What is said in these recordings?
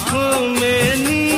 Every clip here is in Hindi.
आंखों में नींद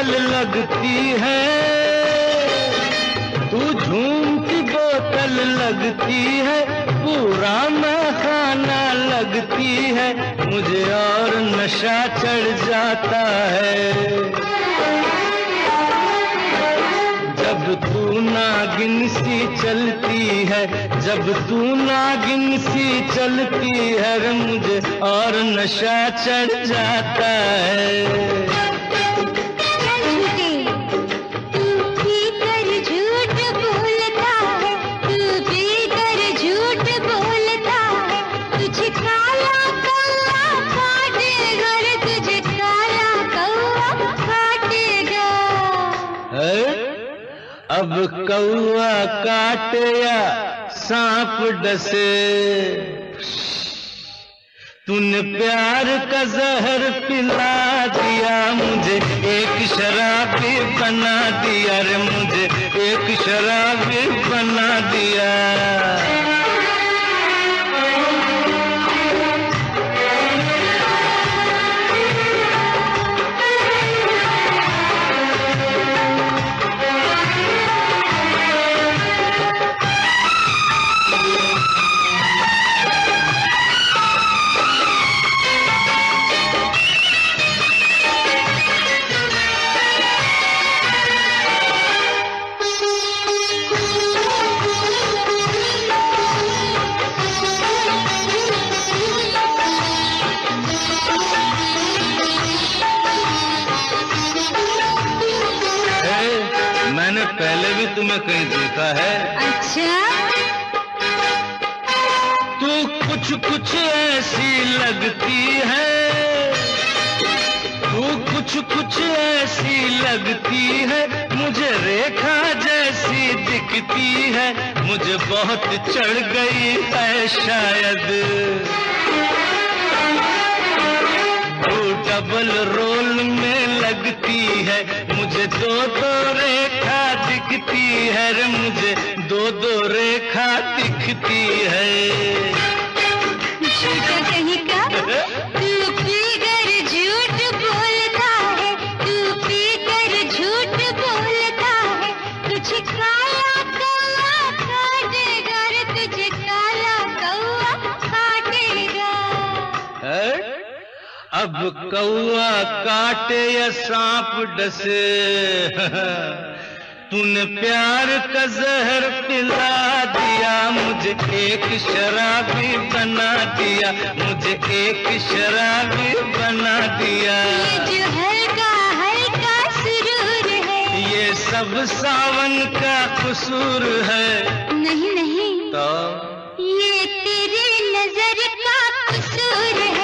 बोतल लगती है। तू झूम की बोतल लगती है, पूरा मैं खाना लगती है। मुझे और नशा चढ़ जाता है। जब तू नागिन सी चलती है, जब तू नागिन सी चलती है मुझे और नशा चढ़ जाता है। कौआ काटे या सांप डसे। तूने प्यार का जहर पिला दिया मुझे, एक शराबी बना दिया रे मुझे, एक शराबी बना दिया। कौआ काटे या सांप डसे। तूने प्यार का जहर पिला दिया मुझे एक शराबी बना दिया मुझे एक शराबी बना दिया। ये हल्का हल्का सुरूर है। ये सब सावन का कसूर है। नहीं नहीं। तो? ये तेरी नज़र का कसूर है।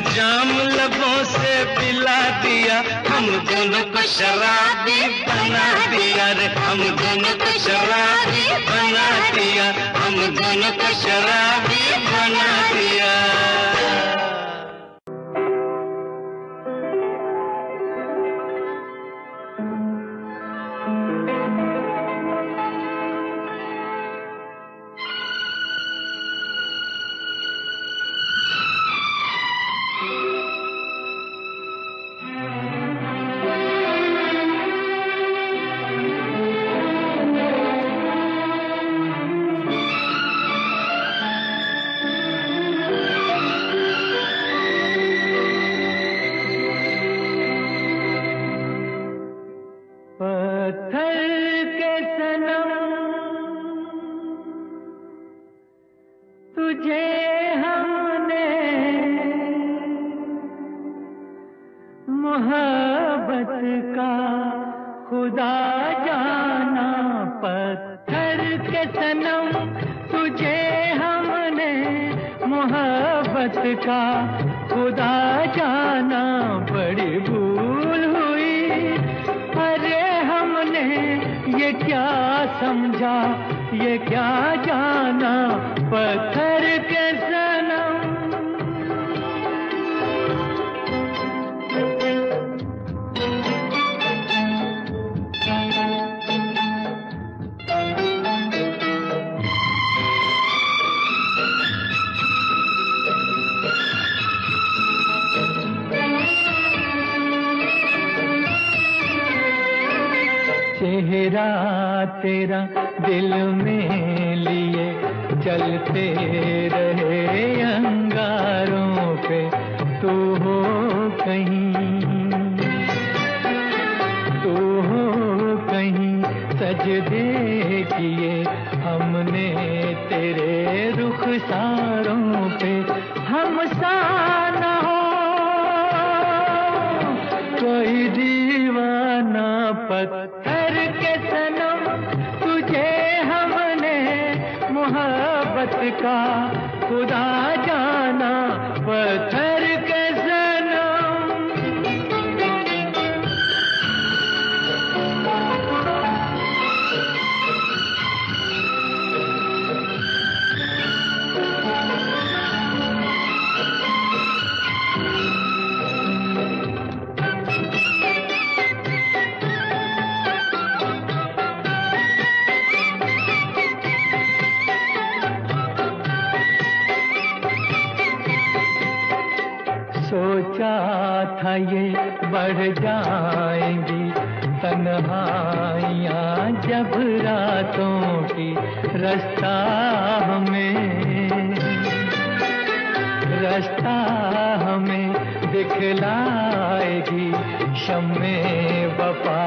जाम लबों से पिला दिया। हम दोनों को शराबी बना दिया रे। हम दोनों को शराबी बना दिया। हम दोनों को शराबी बना दिया। खुदा जाना पत्थर के सनम, तुझे हमने मोहब्बत का खुदा जाना बड़ी भूल हुई। अरे हमने ये क्या समझा, ये क्या जाना पत्थर चेहरा तेरा दिल में लिए चलते रहे अंगारों पे, तू हो कहीं। तू हो कहीं, सजदे किए हमने तेरे रुख सारों पे। हम सा न हो, कोई पत्थर के सनम तुझे हमने मोहब्बत का खुदा जाना पत्थर ये बढ़ जाएँगी तन्हाइयाँ जब रातों की रास्ता हमें रास्ता हमें दिखलाएगी क्षमे वफा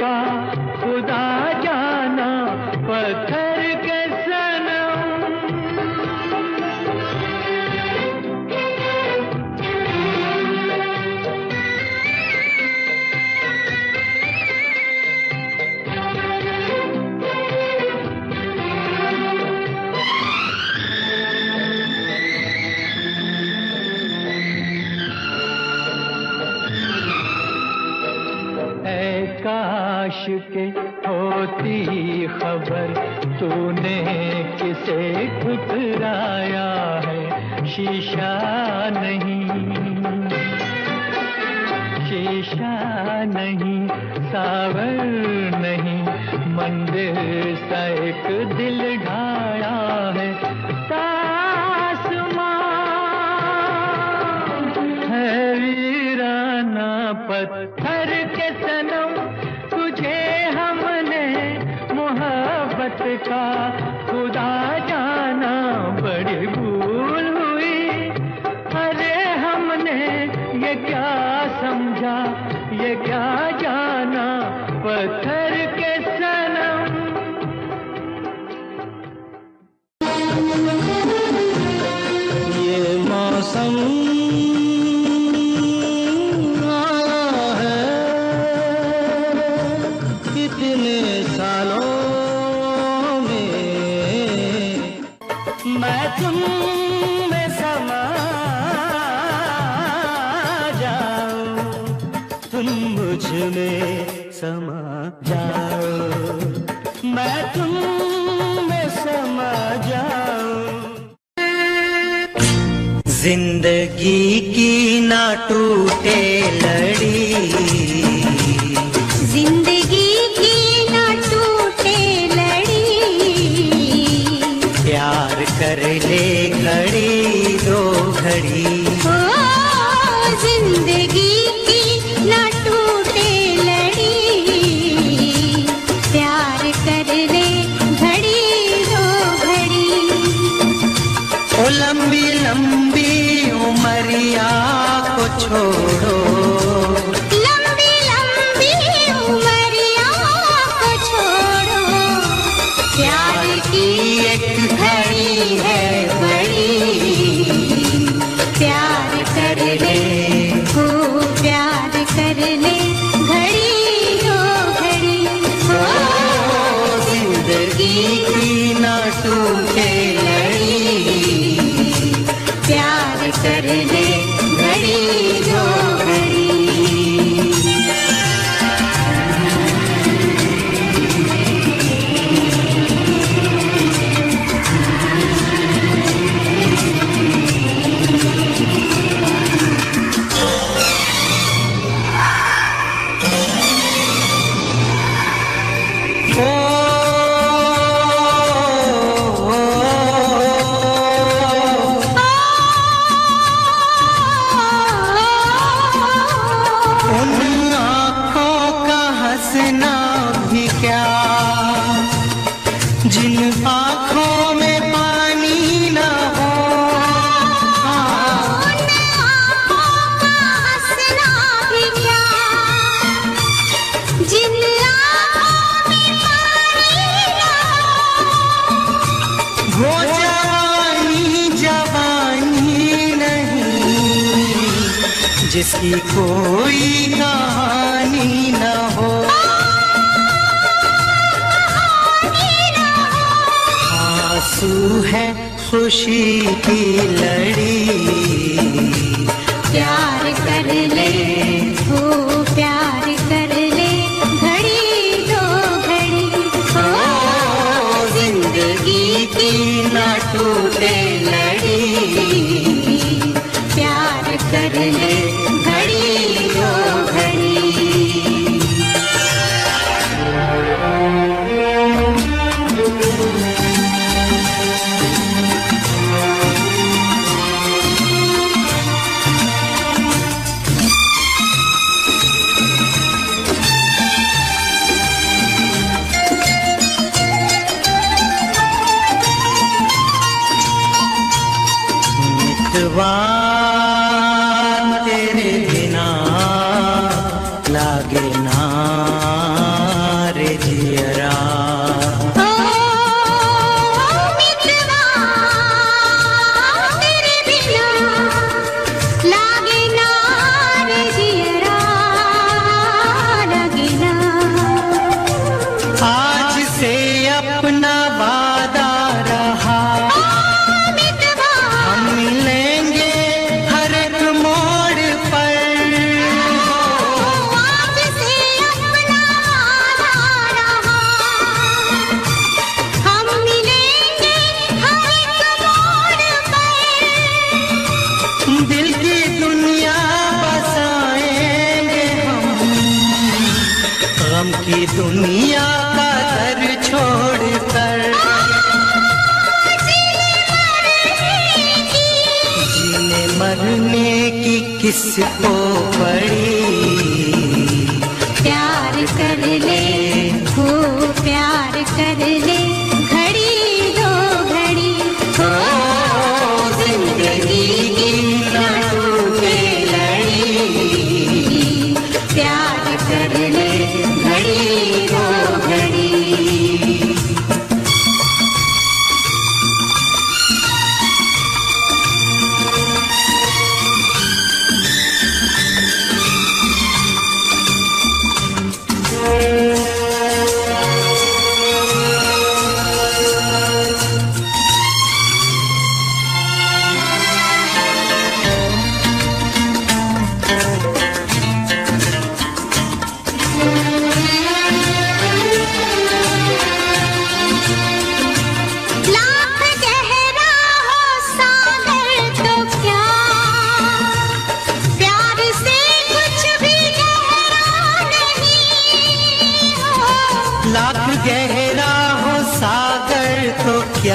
का गीती न टूटे लड़ी। प्यार कर ले। ये दुनिया का दर छोड़ कर जीने मरने की किसको पड़ी?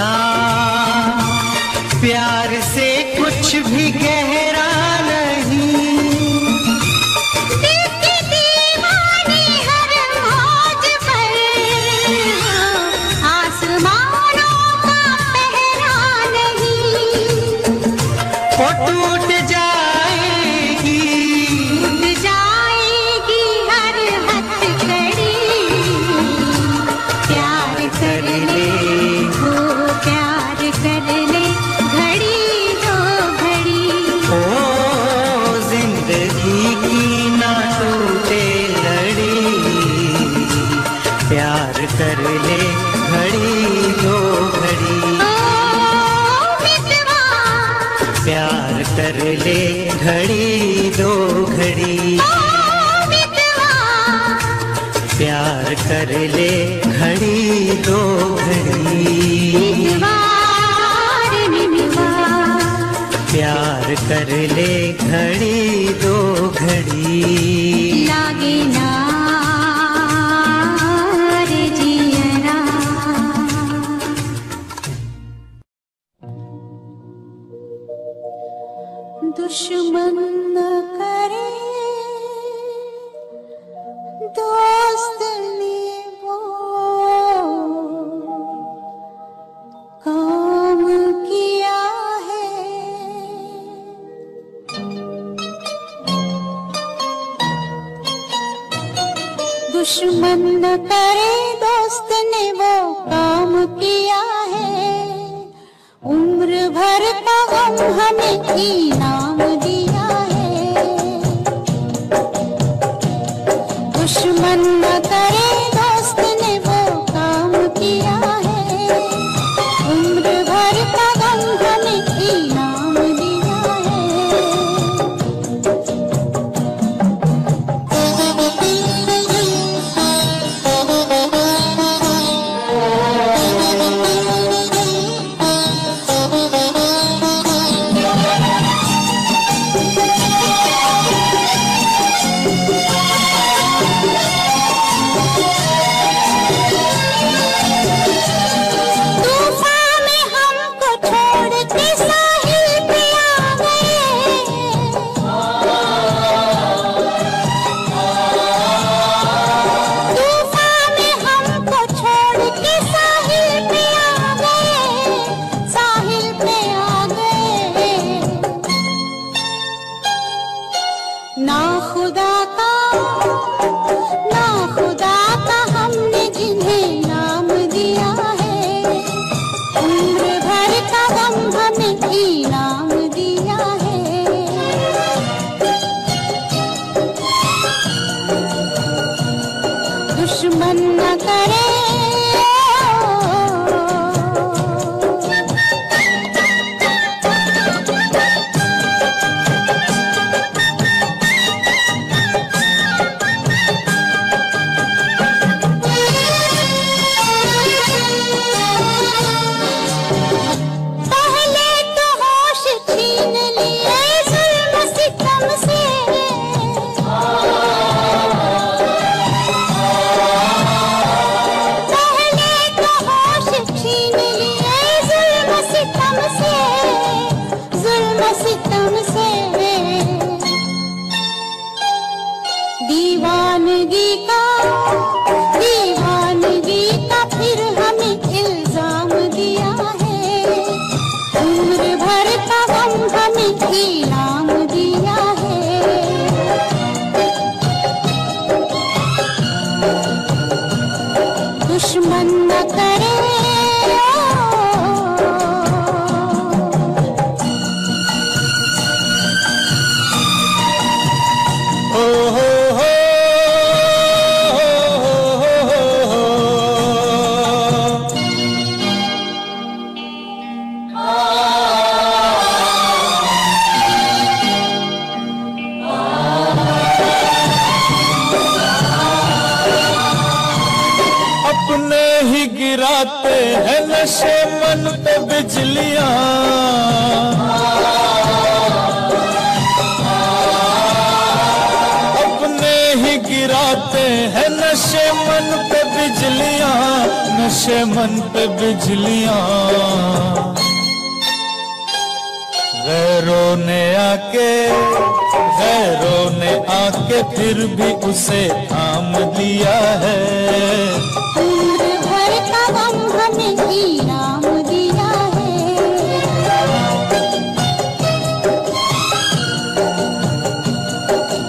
प्यार प्यार घड़ी दो घड़ी। लागे ना दुश्मन न करे दो money, please. मन पे बिजलिया। गैरों ने आके गैरों ने आके फिर भी उसे थाम दिया है।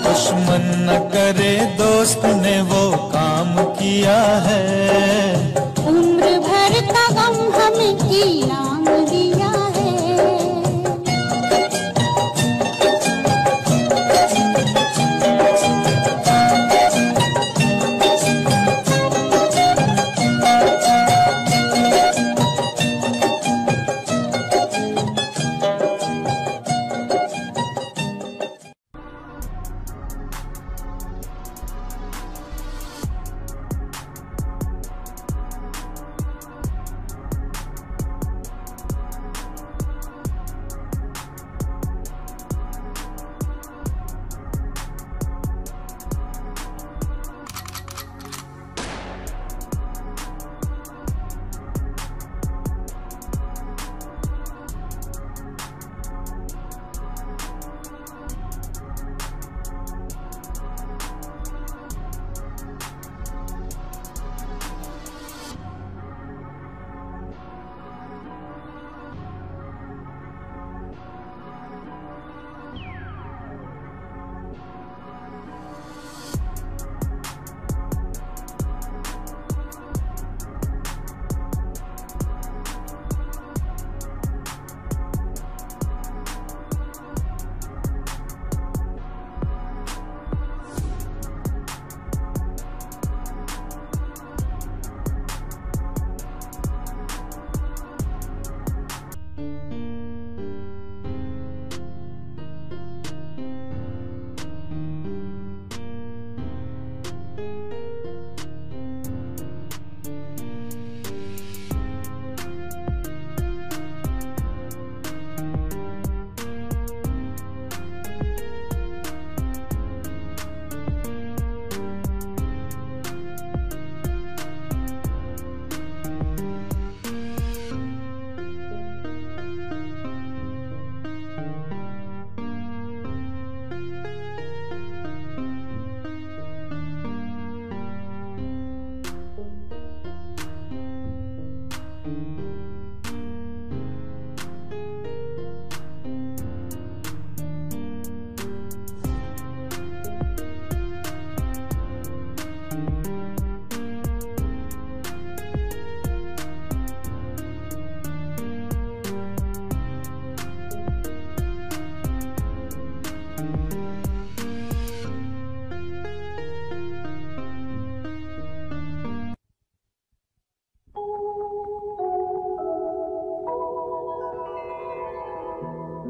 दुश्मन करे दोस्त ने वो काम किया है।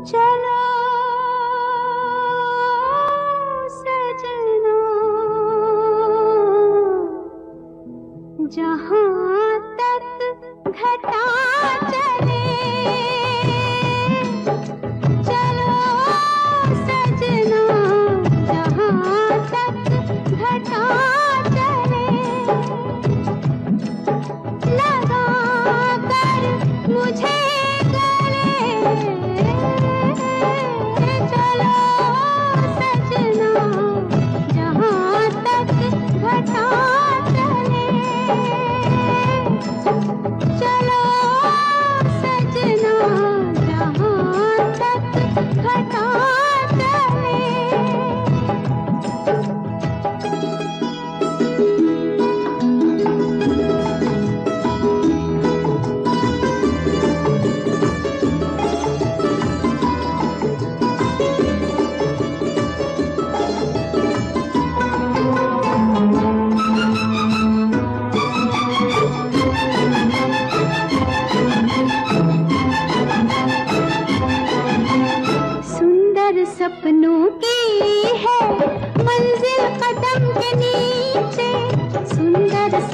Chelo.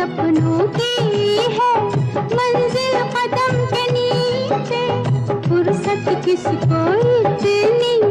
सपनों की है। मंजिल कदम के नीचे। फुर्सत किसको इतनी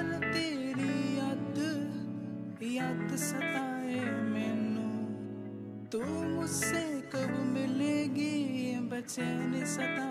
पर तेरी याद याद सताए मैनू। तू मुझसे कब मिलेगी बेचैन सता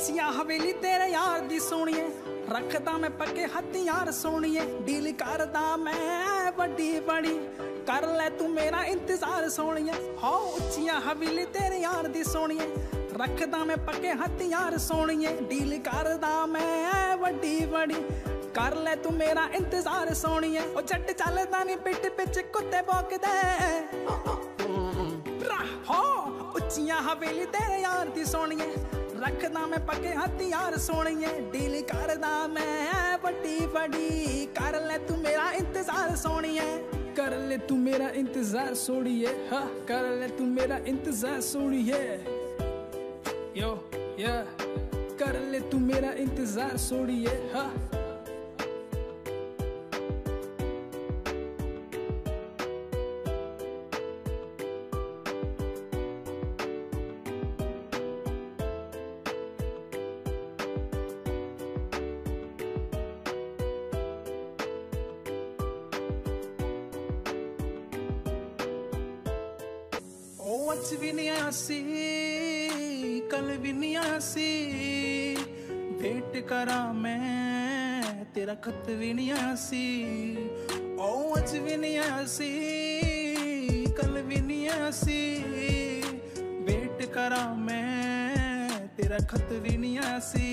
ਉੱਚੀਆਂ ਹਵੇਲੀ ਤੇਰੇ ਯਾਰ ਦੀ ਸੋਣੀਏ ਰੱਖਦਾ ਮੈਂ ਪੱਕੇ ਹਥਿਆਰ ਸੋਣੀਏ ਡੀਲ ਕਰਦਾ ਮੈਂ ਵੱਡੀ ਬੜੀ ਕਰ ਲੈ ਤੂੰ ਮੇਰਾ ਇੰਤਜ਼ਾਰ ਸੋਣੀਏ ਹੋ ਉੱਚੀਆਂ ਹਵੇਲੀ ਤੇਰੇ ਯਾਰ ਦੀ ਸੋਣੀਏ ਰੱਖਦਾ ਮੈਂ ਪੱਕੇ ਹਥਿਆਰ ਸੋਣੀਏ ਡੀਲ ਕਰਦਾ ਮੈਂ ਵੱਡੀ ਬੜੀ ਕਰ ਲੈ ਤੂੰ ਮੇਰਾ ਇੰਤਜ਼ਾਰ ਸੋਣੀਏ ਉਹ ਛੱਡ ਚੱਲਦਾ ਨਹੀਂ ਪਿੱਟ ਪਿੱਛ ਕੁੱਤੇ ਭੌਂਕਦੇ ਹੋ ਉੱਚੀਆਂ ਹਵੇਲੀ ਤੇਰੇ ਯਾਰ ਦੀ ਸੋਣੀਏ ਰੱਖਦਾ ਮੈਂ ਪੱਕੇ ਹਥਿਆਰ ਸੋਣੀਏ ਡੀਲ ਕਰਦਾ ਮੈਂ ਵੱਡੀ ਵੱਡੀ ਕਰ ਲੈ ਤੂੰ ਮੇਰਾ ਇੰਤਜ਼ਾਰ ਸੋਣੀਏ ਕਰ ਲੈ ਤੂੰ ਮੇਰਾ ਇੰਤਜ਼ਾਰ ਸੋਣੀਏ ਹਾਂ ਕਰ ਲੈ ਤੂੰ ਮੇਰਾ ਇੰਤਜ਼ਾਰ ਸੋਣੀਏ ਯੋ ਯਾ ਕਰ ਲੈ ਤੂੰ ਮੇਰਾ ਇੰਤਜ਼ਾਰ ਸੋਣੀਏ ਹਾਂ करा मैं? तेरा खत भी नहीं आसी ओ अज भी नहीं आसी, कल भी नहीं आसी। वेट करा मैं, तेरा खत भी नहीं आसी।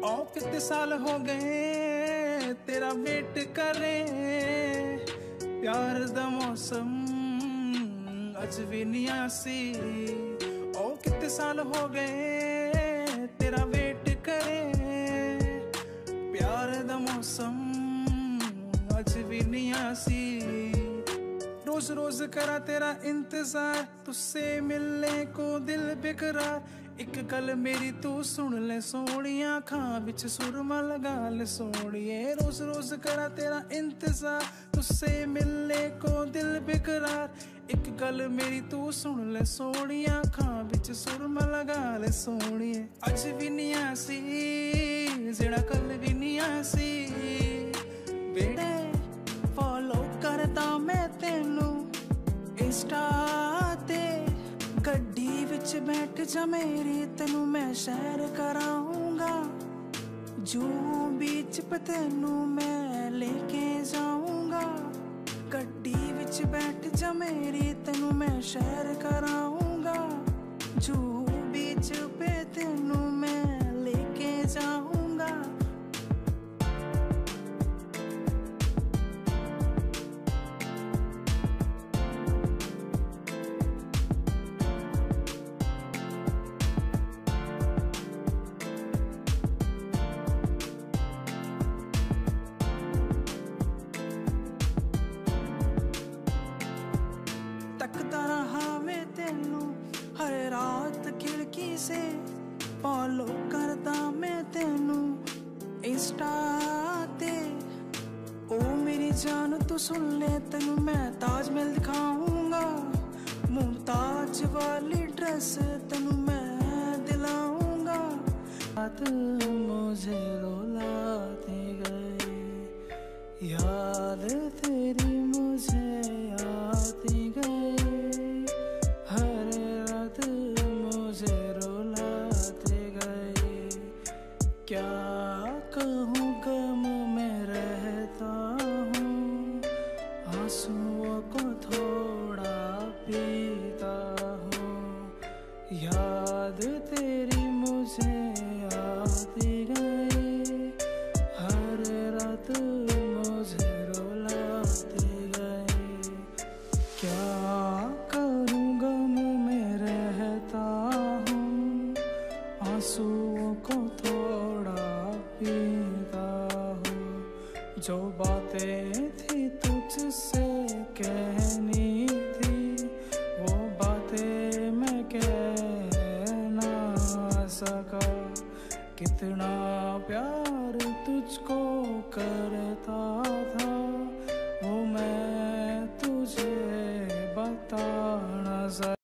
ओ कितने साल हो गए, तेरा वेट करे। प्यार दा मौसम अज भी नहीं आसी। ओ कितने साल हो गए ਵੀ ਨਹੀਂ ਆਸੀ रोज रोज करा तेरा इंतजार तुझसे मिलने को दिल बेकरार एक गल मेरी तू सुन ले सोनिया खां बिच सुरमा लगा ले सोनिए रोज रोज करा तेरा इंतजार तुझसे मिलने को दिल बेकरार एक गल मेरी तू सुन ले सोनिया खां बिच सुरमा लगा ले सोनिए अज भी नहीं आसी जेड़ा कल भी नहीं आसी बेड़े ਫੋਲੋ ਕਰਦਾ ਮੈਂ ਤੈਨੂੰ ਇੰਸਟਾ ਤੇ ਗੱਡੀ ਵਿੱਚ ਬੈਠ ਜਾ ਮੇਰੀ ਤੈਨੂੰ ਮੈਂ ਸ਼ਹਿਰ ਕਰਾਉਂਗਾ ਜੂ ਬੀਚ ਪੇ ਤੈਨੂੰ ਮੈਂ ਲੈ ਕੇ ਜਾਊਂਗਾ ਗੱਡੀ ਵਿੱਚ ਬੈਠ ਜਾ ਮੇਰੀ ਤੈਨੂੰ ਮੈਂ ਸ਼ਹਿਰ ਕਰਾਉਂਗਾ ਜੂ ਬੀਚ ਪੇ ਤੈਨੂੰ ਮੈਂ ਲੈ ਕੇ आते। ओ मेरी जान, तू सुन ले, तेन मैं ताजमहल दिखाऊँगा। मुमताज़ वाली ड्रेस तेन मैं दिलाऊँगा। रात मुझे रुलाते गए। याद तेरी